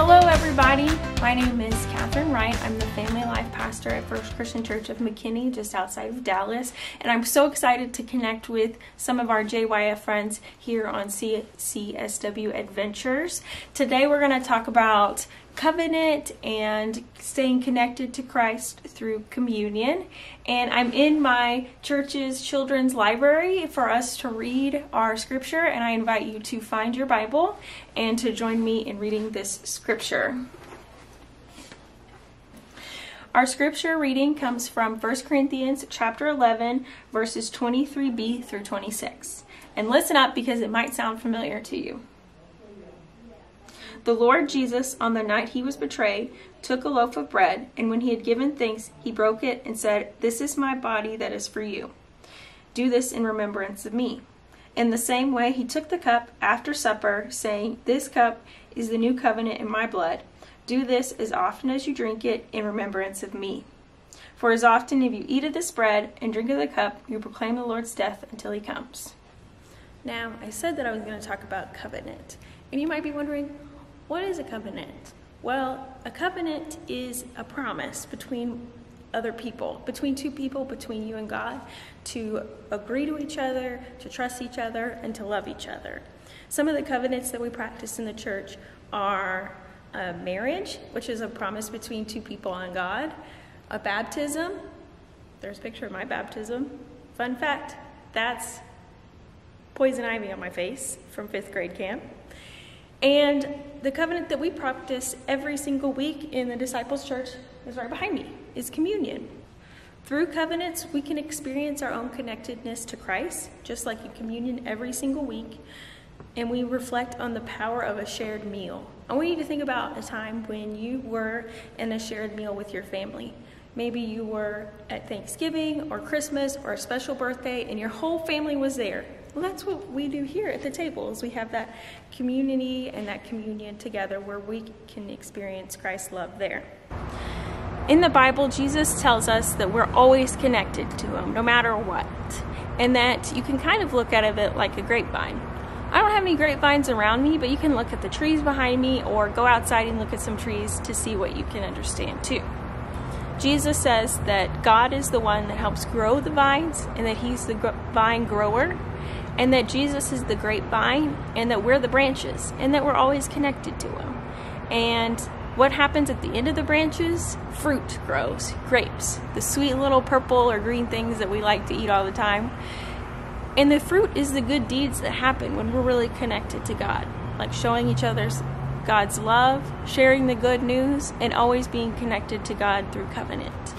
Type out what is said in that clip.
Hello, everybody. My name is Catherine Wright. I'm the Family Life Pastor at First Christian Church of McKinney, just outside of Dallas. And I'm so excited to connect with some of our JYF friends here on CCSW Adventures. Today, we're going to talk about covenant and staying connected to Christ through communion. And I'm in my church's children's library for us to read our scripture, and I invite you to find your Bible and to join me in reading this scripture. Our scripture reading comes from 1 Corinthians chapter 11 verses 23b through 26. And listen up because it might sound familiar to you. The Lord Jesus, on the night he was betrayed, took a loaf of bread, and when he had given thanks, he broke it and said, This is my body that is for you. Do this in remembrance of me. In the same way, he took the cup after supper, saying, This cup is the new covenant in my blood. Do this as often as you drink it in remembrance of me. For as often as you eat of this bread and drink of the cup, you proclaim the Lord's death until he comes. Now, I said that I was going to talk about covenant. And you might be wondering, what is a covenant? Well, a covenant is a promise between other people, between two people, between you and God, to agree to each other, to trust each other, and to love each other. Some of the covenants that we practice in the church are a marriage, which is a promise between two people and God, a baptism. There's a picture of my baptism. Fun fact that's poison ivy on my face from fifth grade camp. And the covenant that we practice every single week in the Disciples Church is right behind me, is communion. Through covenants, we can experience our own connectedness to Christ, just like in communion every single week, and we reflect on the power of a shared meal. I want you to think about a time when you were in a shared meal with your family. Maybe you were at Thanksgiving or Christmas or a special birthday, and your whole family was there well, that's what we do here at the table is we have that community and that communion together where we can experience Christ's love there. In the Bible, Jesus tells us that we're always connected to him no matter what. And that you can kind of look at it like a grapevine. I don't have any grapevines around me, but you can look at the trees behind me or go outside and look at some trees to see what you can understand too. Jesus says that God is the one that helps grow the vines and that He's the vine grower and that Jesus is the grapevine and that we're the branches and that we're always connected to Him. And what happens at the end of the branches? Fruit grows, grapes, the sweet little purple or green things that we like to eat all the time. And the fruit is the good deeds that happen when we're really connected to God, like showing each other's God's love, sharing the good news, and always being connected to God through covenant.